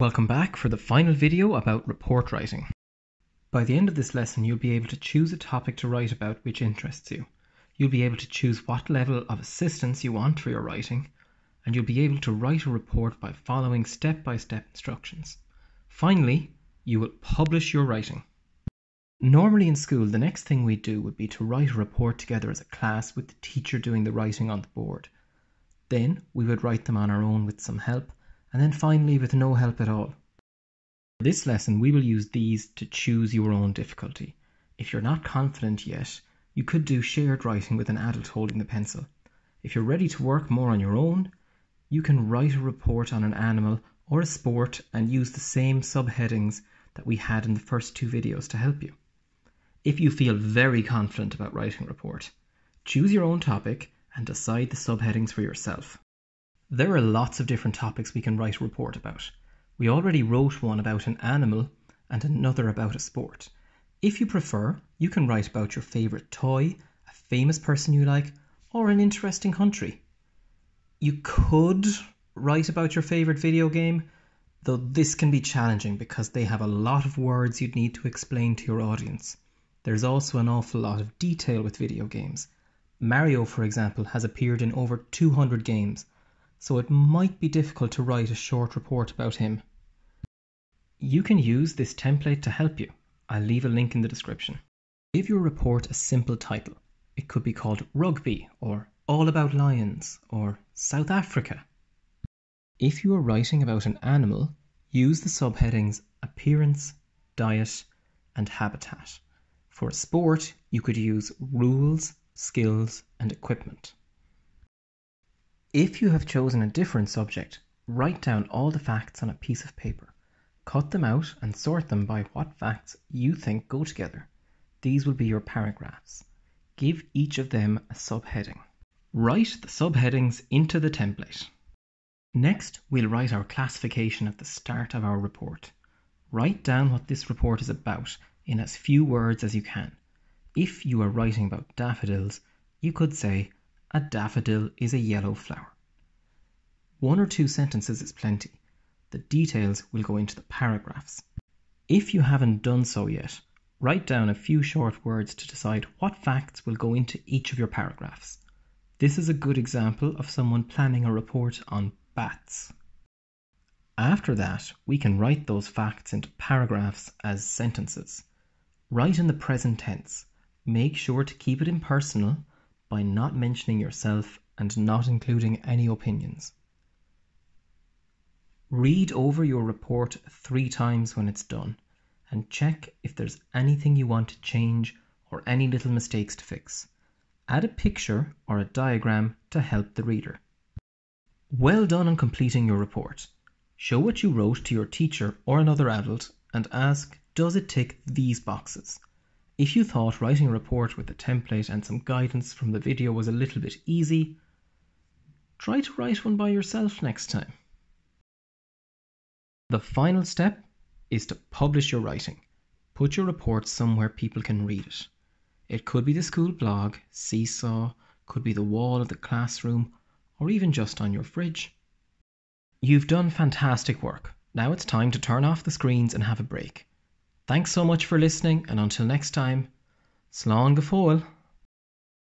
Welcome back for the final video about report writing. By the end of this lesson, you'll be able to choose a topic to write about which interests you. You'll be able to choose what level of assistance you want for your writing, and you'll be able to write a report by following step by step instructions. Finally, you will publish your writing. Normally in school, the next thing we'd do would be to write a report together as a class with the teacher doing the writing on the board. Then we would write them on our own with some help, and then finally with no help at all. For this lesson, we will use these to choose your own difficulty. If you're not confident yet, you could do shared writing with an adult holding the pencil. If you're ready to work more on your own, you can write a report on an animal or a sport and use the same subheadings that we had in the first two videos to help you. If you feel very confident about writing a report, choose your own topic and decide the subheadings for yourself. There are lots of different topics we can write a report about. We already wrote one about an animal and another about a sport. If you prefer, you can write about your favourite toy, a famous person you like, or an interesting country. You could write about your favourite video game, though this can be challenging because they have a lot of words you'd need to explain to your audience. There's also an awful lot of detail with video games. Mario, for example, has appeared in over 200 games, so it might be difficult to write a short report about him. You can use this template to help you. I'll leave a link in the description. Give your report a simple title. It could be called Rugby, or All About Lions, or South Africa. If you are writing about an animal, use the subheadings Appearance, Diet, and Habitat. For a sport, you could use Rules, skills, and equipment. If you have chosen a different subject, write down all the facts on a piece of paper. Cut them out and sort them by what facts you think go together. These will be your paragraphs. Give each of them a subheading. Write the subheadings into the template. Next, we'll write our classification at the start of our report. Write down what this report is about in as few words as you can. If you are writing about daffodils, you could say, A daffodil is a yellow flower. One or two sentences is plenty. The details will go into the paragraphs. If you haven't done so yet, write down a few short words to decide what facts will go into each of your paragraphs. This is a good example of someone planning a report on bats. After that, we can write those facts into paragraphs as sentences. Write in the present tense Make sure to keep it impersonal by not mentioning yourself and not including any opinions. Read over your report three times when it's done and check if there's anything you want to change or any little mistakes to fix. Add a picture or a diagram to help the reader. Well done on completing your report. Show what you wrote to your teacher or another adult and ask, does it tick these boxes? If you thought writing a report with a template and some guidance from the video was a little bit easy, try to write one by yourself next time. The final step is to publish your writing. Put your report somewhere people can read it. It could be the school blog, Seesaw, could be the wall of the classroom, or even just on your fridge. You've done fantastic work. Now it's time to turn off the screens and have a break. Thanks so much for listening, and until next time, slán go fóill.